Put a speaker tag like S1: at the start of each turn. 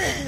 S1: Ugh.